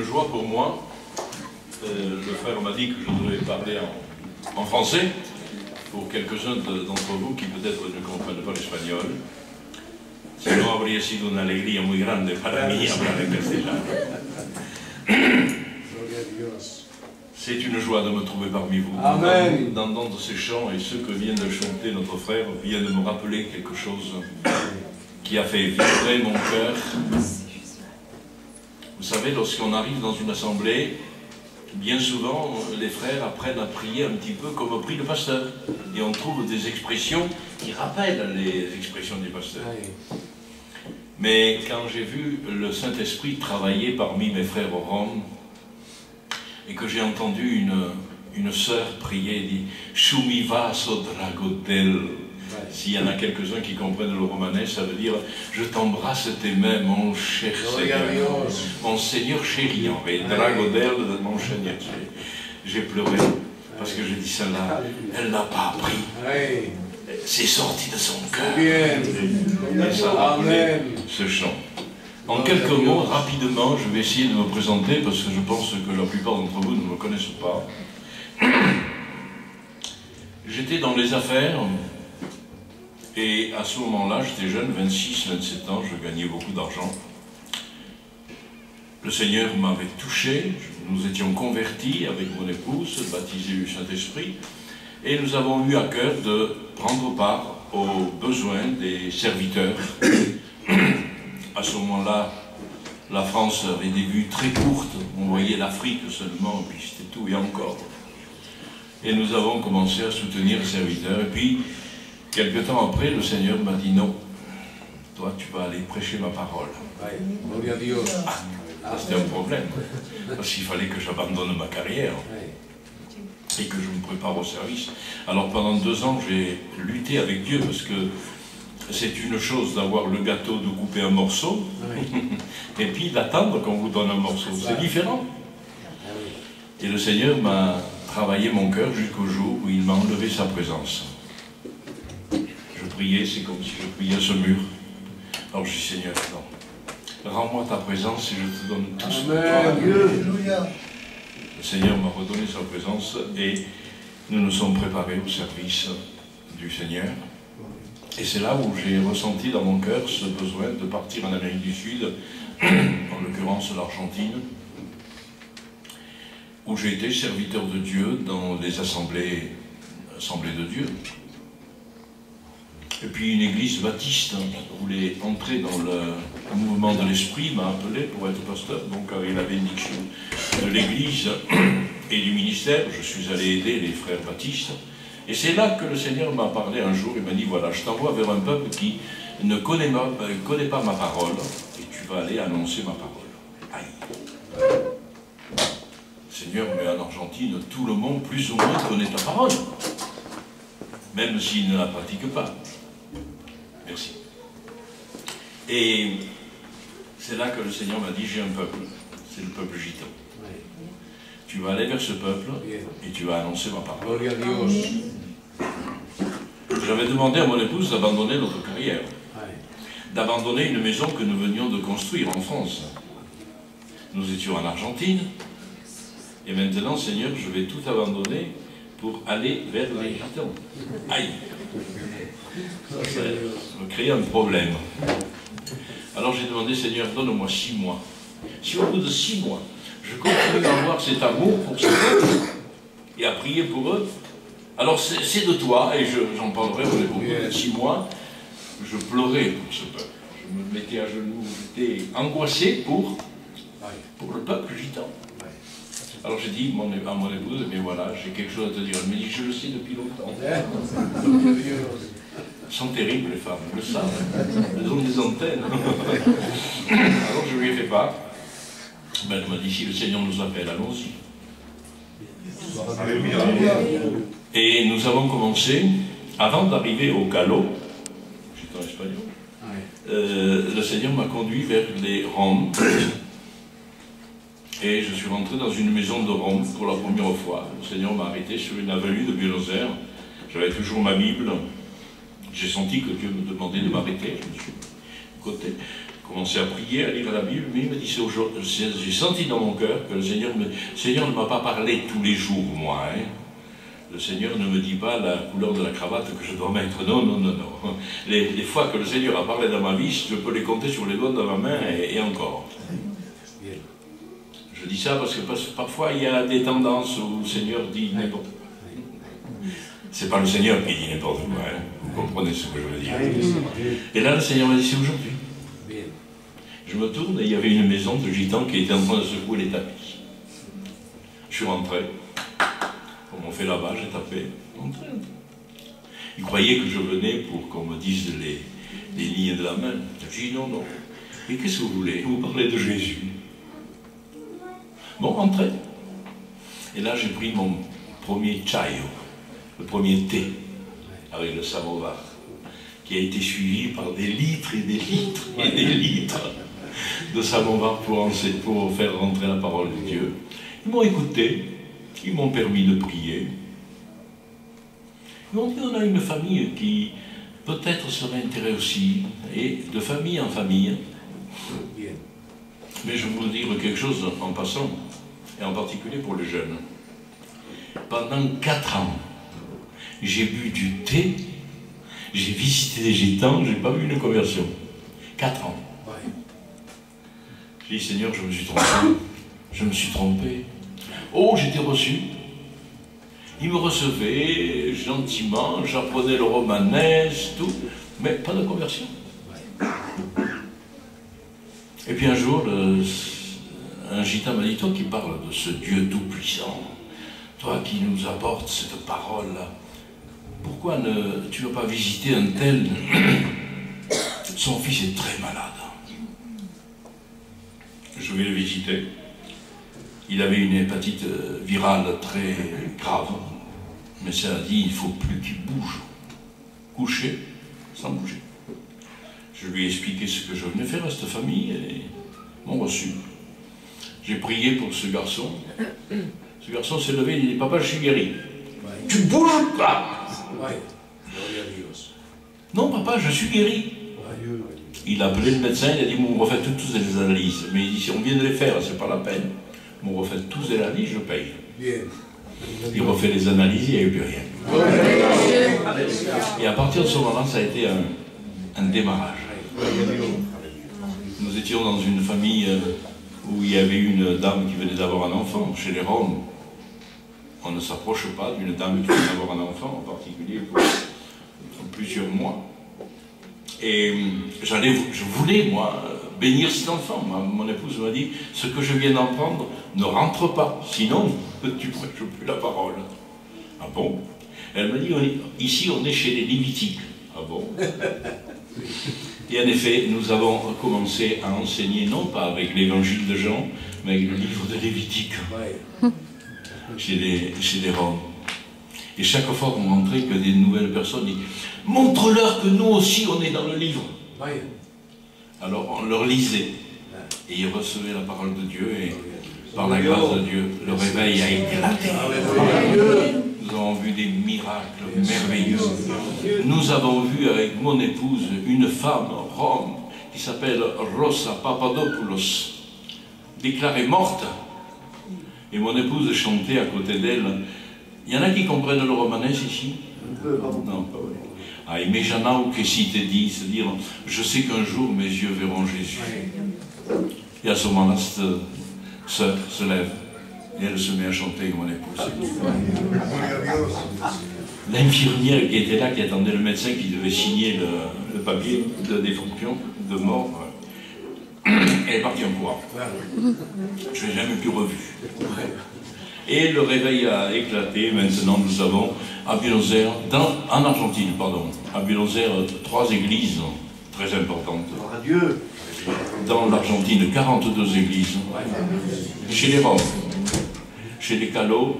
une joie pour moi. Euh, le frère m'a dit que je devais parler en, en français pour quelques-uns d'entre vous qui peut-être ne comprennent pas l'espagnol. Sinon habría sido una alegría muy grande para mí hablar en castellano. Gloria a Dios. C'est une joie de me trouver parmi vous. D'entendre ces chants et ceux que vient de chanter notre frère vient de me rappeler quelque chose qui a fait vibrer mon cœur. Vous savez, lorsqu'on arrive dans une assemblée, bien souvent, les frères apprennent à prier un petit peu comme prie le pasteur. Et on trouve des expressions qui rappellent les expressions du pasteur. Mais quand j'ai vu le Saint-Esprit travailler parmi mes frères au Rhum, et que j'ai entendu une, une sœur prier, dit vaso dragodel. S'il y en a quelques-uns qui comprennent le romanais, ça veut dire Je t'embrasse tes mains, mon cher Seigneur. Mon Seigneur chéri, en fait. Dragodel, mon Seigneur. J'ai pleuré parce que j'ai dit celle-là, elle n'a pas appris. C'est sorti de son cœur. Et ça Amen. ce chant. En quelques mots, rapidement, je vais essayer de me présenter parce que je pense que la plupart d'entre vous ne me connaissent pas. J'étais dans les affaires et à ce moment-là, j'étais jeune, 26, 27 ans, je gagnais beaucoup d'argent. Le Seigneur m'avait touché, nous étions convertis avec mon épouse, baptisés du Saint-Esprit, et nous avons eu à cœur de prendre part aux besoins des serviteurs. À ce moment-là, la France avait des vues très courtes, on voyait l'Afrique seulement, puis c'était tout et encore. Et nous avons commencé à soutenir les serviteurs, et puis, quelque temps après, le Seigneur m'a dit non, toi tu vas aller prêcher ma parole. Ay, Gloria a Dios. Ça, C'était un problème, parce qu'il fallait que j'abandonne ma carrière et que je me prépare au service. Alors pendant deux ans, j'ai lutté avec Dieu parce que c'est une chose d'avoir le gâteau, de couper un morceau, et puis d'attendre qu'on vous donne un morceau. C'est différent. ay. Et le Seigneur m'a travaillé mon cœur jusqu'au jour où il m'a enlevé sa présence. Priais, c'est comme si je priais à ce mur. Alors je dis Seigneur, non. Rends-moi ta présence et je te donne tout ce que tu as. Le Seigneur m'a redonné sa présence et nous nous sommes préparés au service du Seigneur. Et c'est là où j'ai ressenti dans mon cœur ce besoin de partir en Amérique du Sud, en l'occurrence l'Argentine, où j'ai été serviteur de Dieu dans les assemblées, assemblées de Dieu. Et puis une église baptiste hein, voulait entrer dans le mouvement de l'esprit, m'a appelé pour être pasteur, donc avec la bénédiction de l'église et du ministère, je suis allé aider les frères baptistes. Et c'est là que le Seigneur m'a parlé un jour, il m'a dit, voilà, je t'envoie vers un peuple qui ne connaît, euh, connaît pas ma parole, et tu vas aller annoncer ma parole. Aïe. Seigneur, mais en Argentine, tout le monde, plus ou moins, connaît ta parole, même s'il ne la pratique pas. Et c'est là que le Seigneur m'a dit, j'ai un peuple, c'est le peuple gitan. Tu vas aller vers ce peuple et tu vas annoncer ma parole. J'avais demandé à mon épouse d'abandonner notre carrière, d'abandonner une maison que nous venions de construire en France. Nous étions en Argentine, et maintenant, Seigneur, je vais tout abandonner pour aller vers les gitans. Aïe Ça créait un problème. Alors j'ai demandé, Seigneur, donne-moi six mois. Si au bout de six mois, je continue à avoir cet amour pour ce peuple et à prier pour eux, alors c'est de toi, et je- j'en parlerai au bout de six mois, je pleurais pour ce peuple. Je me mettais à genoux, j'étais angoissé pour, pour le peuple gitan. Alors j'ai dit mon- à mon épouse, mais voilà, j'ai quelque chose à te dire. Elle me dit, je le sais depuis longtemps. sont terribles, les femmes, elles le savent. Elles ont des antennes. Alors je lui ai fait part. Ben, elle m'a dit, si le Seigneur nous appelle, allons-y. Et nous avons commencé, avant d'arriver au galop, j'étais en espagnol, euh, le Seigneur m'a conduit vers les Roms. Et je suis rentré dans une maison de Rome pour la première fois. Le Seigneur m'a arrêté sur une avenue de Buenos Aires. J'avais toujours ma Bible. J'ai senti que Dieu me demandait de m'arrêter. Je me suis côté, commencé à prier, à lire la Bible, mais il me dit, j'ai senti dans mon cœur que le Seigneur, me, le Seigneur ne m'a pas parlé tous les jours, moi. hein. Le Seigneur ne me dit pas la couleur de la cravate que je dois mettre. Non, non, non, non. Les, fois que le Seigneur a parlé dans ma vie, je peux les compter sur les doigts de ma main et, encore. Je dis ça parce que, parce que parfois il y a des tendances où le Seigneur dit n'importe quoi. C'est pas le Seigneur qui dit n'importe quoi, hein. Vous comprenez ce que je veux dire. Et là, le Seigneur m'a dit c'est aujourd'hui. Je me tourne et il y avait une maison de gitans qui était en train de secouer les tapis. Je suis rentré. On m'a fait là-bas, j'ai tapé. Ils croyaient que je venais pour qu'on me dise les, les lignes de la main. J'ai dit non, non. Et qu'est-ce que vous voulez? Vous parlez de Jésus. Bon, rentrez. Et là, j'ai pris mon premier chayo, le premier thé, avec le samovar, qui a été suivi par des litres et des litres et des litres de samovar pour, pour faire rentrer la parole de Dieu. Ils m'ont écouté, ils m'ont permis de prier. Ils m'ont dit on a une famille qui peut-être serait intéressée aussi, et de famille en famille. Mais je vais vous dire quelque chose en passant, et en particulier pour les jeunes. Pendant quatre ans, j'ai bu du thé, j'ai visité des gitans, j'ai pas vu une conversion. Quatre ans. Ouais. J'ai dit, Seigneur, je me suis trompé. Je me suis trompé. Oh, j'étais reçu. Il me recevait gentiment, j'apprenais le romanesque, tout, mais pas de conversion. Et puis un jour, le- un gitan m'a dit, toi qui parles de ce Dieu tout-puissant, toi qui nous apportes cette parole-là, pourquoi ne tu veux pas visiter un tel? Son fils est très malade. Je vais le visiter. Il avait une hépatite euh, virale très grave. Mais ça a dit, il ne faut plus qu'il bouge. Coucher sans bouger. Je lui ai expliqué ce que je venais faire à cette famille et ils m'ont reçu. J'ai prié pour ce garçon. Ce garçon s'est levé, il dit Papa, je suis guéri. Ouais. Tu bouges pas? Ouais. Gloria a Dios. Non, papa, je suis guéri. Il a appelé le médecin, il a dit Bon, on refait toutes, toutes les analyses. Mais il dit Si on vient de les faire, c'est pas la peine. On refait toutes les analyses, je paye. Bien. Il refait les analyses, il n'y a eu plus rien. Et à partir de ce moment-là, ça a été un, un démarrage. Nous étions dans une famille euh, où il y avait une dame qui venait d'avoir un enfant. Chez les Roms, on ne s'approche pas d'une dame qui vient d'avoir un enfant, en particulier pour, pour plusieurs mois. Et euh, j'allais, je voulais, moi, bénir cet enfant. Ma- mon épouse m'a dit, ce que je viens d'entendre ne rentre pas, sinon tu ne prêches plus la parole. Ah bon? Elle m'a dit, on est- ici on est chez les Lévitiques. Ah bon? Et en effet, nous avons commencé à enseigner, non pas avec l'évangile de Jean, mais avec le livre de Lévitique, Ouais. chez les, chez les Roms. Et chaque fois qu'on rentrait, que des nouvelles personnes disaient Montre-leur que nous aussi on est dans le livre. Ouais. Alors on leur lisait. Et ils recevaient la parole de Dieu et par la grâce de Dieu, le réveil a éclaté. Nous avons vu des miracles merveilleux. Nous avons vu avec mon épouse une femme, Rome, qui s'appelle Rosa Papadopoulos, déclarée morte. Et mon épouse chantait à côté d'elle. Il y en a qui comprennent le romanesque ici Non, pas vrai. Ah, immaginons que si te dit, c'est-à-dire, je sais qu'un jour mes yeux verront Jésus. Et à ce moment-là, cette sœur se lève et elle se met à chanter avec mon épouse. L'infirmière qui était là, qui attendait le médecin qui devait signer le, le papier de défunction, de mort, elle est partie en courant. Je n'ai jamais plus revu. Et le réveil a éclaté. Maintenant, nous avons à Buenos Aires, dans- en Argentine, pardon, à Buenos Aires, trois églises très importantes. Dieu. Dans l'Argentine, 42 églises. Chez les Roms, chez les Calos,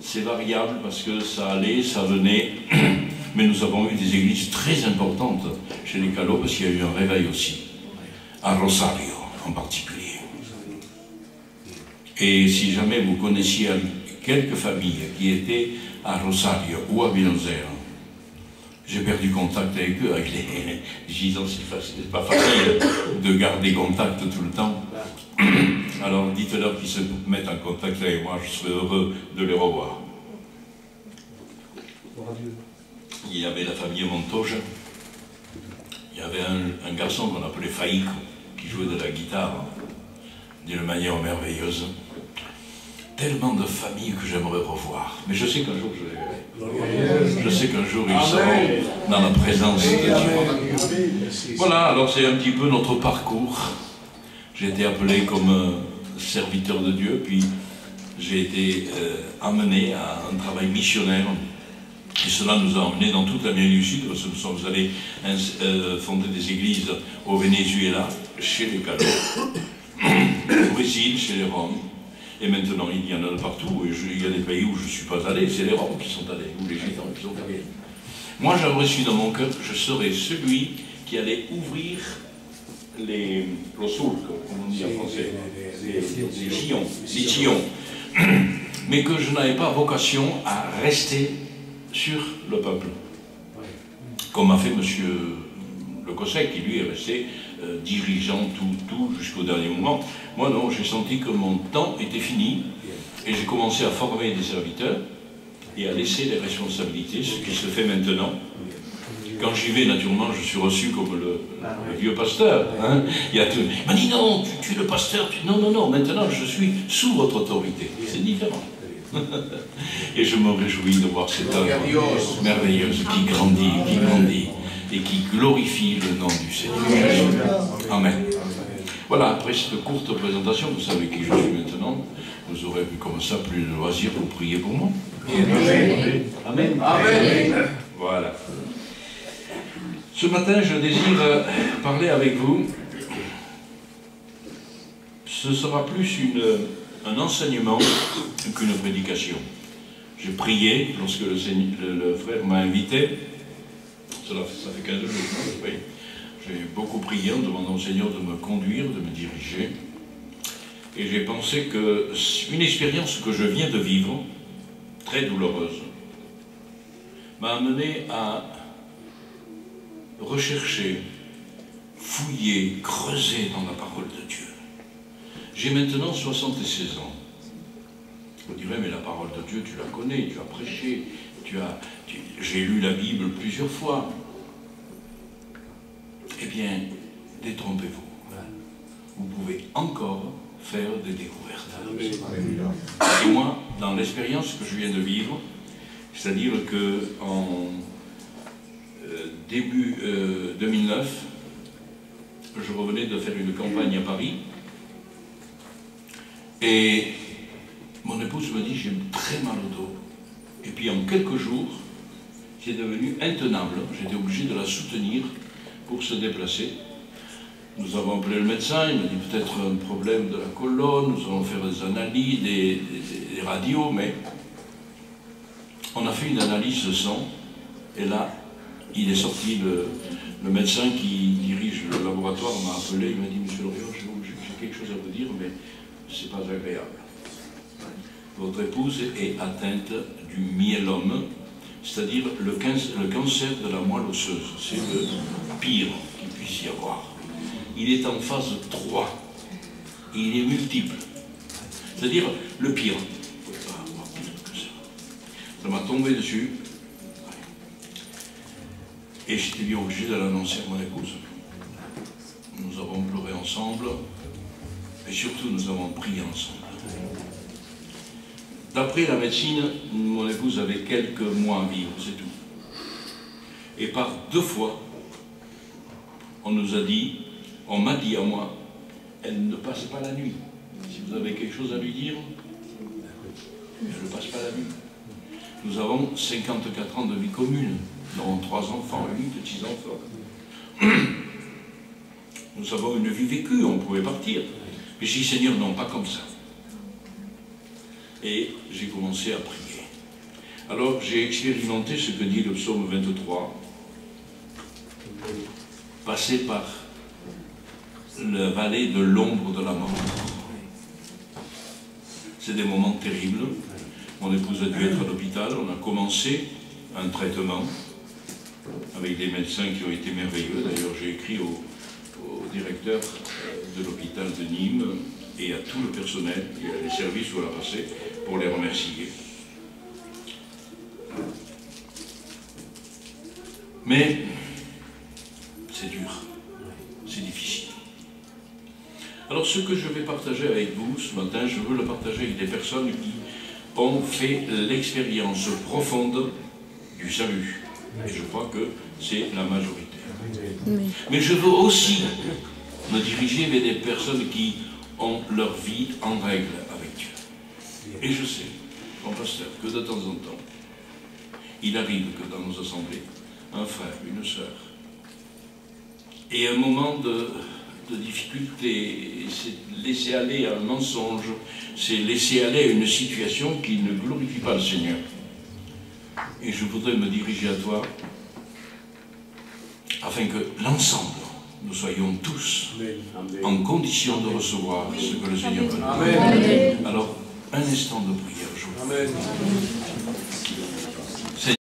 c'est variable parce que ça allait, ça venait. Mais nous avons eu des églises très importantes chez les Calos parce qu'il y a eu un réveil aussi. À Rosario en particulier. Et si jamais vous connaissiez quelques familles qui étaient à Rosario ou à Buenos Aires, j'ai perdu contact avec eux, avec les gisants, c'est pas facile de garder contact tout le temps. Alors dites-leur qu'ils se mettent en contact avec moi, je serai heureux de les revoir. Il y avait la famille Montoge, il y avait un, garçon qu'on appelait Faïk, qui jouait de la guitare d'une manière merveilleuse. Tellement de familles que j'aimerais revoir. Mais je sais qu'un jour je les verrai. Je sais qu'un jour ils seront dans la présence de Dieu. Voilà, alors c'est un petit peu notre parcours. J'ai été appelé comme serviteur de Dieu, puis j'ai été euh, amené à un travail missionnaire et cela nous a emmenés dans toute l'Amérique du Sud, parce que nous sommes allés euh, fonder des églises au Venezuela, chez les au Brésil, chez les Roms. Et maintenant, il y en a de partout. Et il y a des pays où je ne suis pas allé, c'est les Roms qui sont allés, ou les Gitans qui sont allés. Moi, j'aurais su dans mon cœur que je serais celui qui allait ouvrir les los comme on dit en français, les, les, les mais que je n'avais pas vocation à rester sur le peuple. Comme a fait M. Le Cosset, qui lui est resté euh, dirigeant tout, tout jusqu'au dernier moment. Moi non, j'ai senti que mon temps était fini et j'ai commencé à former des serviteurs et à laisser les responsabilités, ce qui se fait maintenant. Quand j'y vais, naturellement, je suis reçu comme le, vieux pasteur. Hein. Il, y a tout... m'a dit non, tu, es le pasteur. Non, non, non, maintenant je suis sous votre autorité. C'est différent. et je me réjouis de voir cette œuvre merveilleuse qui grandit, qui grandit et qui glorifie le nom du Seigneur Amen. Voilà, après cette courte présentation, vous savez qui je suis maintenant. Vous aurez vu comme ça plus de loisir pour prier pour moi. Amen. Amen. Amen. Voilà. Ce matin, je désire parler avec vous. Ce sera plus une un enseignement qu'une prédication. J'ai prié lorsque le, frère m'a invité, cela, ça fait 15 jours, oui. j'ai beaucoup prié en demandant au Seigneur de me conduire, de me diriger. Et j'ai pensé que une expérience que je viens de vivre, très douloureuse, m'a amené à rechercher, fouiller, creuser dans la parole de Dieu. J'ai maintenant 76 ans. Vous direz, mais la parole de Dieu, tu la connais, tu as prêché, tu as, j'ai lu la Bible plusieurs fois. Eh bien, détrompez-vous. Vous pouvez encore faire des découvertes. Et moi, dans l'expérience que je viens de vivre, c'est-à-dire que en euh, début 2009, euh, je revenais de faire une campagne à Paris et mon épouse me dit, j'ai très mal au dos. Et puis en quelques jours, c'est devenu intenable. J'étais obligé de la soutenir pour se déplacer. Nous avons appelé le médecin, il m'a dit peut-être un problème de la colonne, nous allons faire des analyses, des, radios, mais on a fait une analyse de sang, et là, il est sorti, le, médecin qui dirige le laboratoire m'a appelé, il m'a dit, Monsieur Loriot, j'ai quelque chose à vous dire, mais c'est pas agréable. Votre épouse est atteinte du myélome, c'est-à-dire le, cancer de la moelle osseuse. C'est le pire qu'il puisse y avoir. Il est en phase 3. il est multiple. C'est-à-dire le pire. Ça. Ça m'a tombé dessus. Et j'étais bien obligé de l'annoncer à mon épouse. Nous avons pleuré ensemble. Et surtout, nous avons prié ensemble. D'après la médecine, mon épouse avait quelques mois à vivre, c'est tout. Et par deux fois, on nous a dit, on m'a dit à moi, elle ne passe pas la nuit. Si vous avez quelque chose à lui dire, elle ne passe pas la nuit. Nous avons 54 ans de vie commune. Nous avons trois enfants, huit petits-enfants. Nous avons une vie vécue, on pouvait partir. Mais dit, Seigneur, non, pas comme ça. Et j'ai commencé à prier. Alors j'ai expérimenté ce que dit le psaume 23, passer par la vallée de l'ombre de la mort. C'est des moments terribles. Mon épouse a dû être à l'hôpital, on a commencé un traitement. avec des médecins qui ont été merveilleux. D'ailleurs, j'ai écrit au, au directeur de l'hôpital de Nîmes et à tout le personnel et les services où elle a passé pour les remercier. Mais c'est dur, c'est difficile. Alors ce que je vais partager avec vous ce matin, je veux le partager avec des personnes qui ont fait l'expérience profonde du salut. Et je crois que c'est la majorité. Mais je veux aussi me diriger vers des personnes qui ont leur vie en règle avec Dieu. Et je sais, mon pasteur, que de temps en temps, il arrive que dans nos assemblées, un frère, une sœur, et un moment de, de difficulté, c'est laisser aller à un mensonge, c'est laisser aller à une situation qui ne glorifie pas le Seigneur. Et je voudrais me diriger à toi afin que l'ensemble, nous soyons tous en condition de recevoir ce que le Seigneur veut. Amen. Alors, un instant de prière, je vous.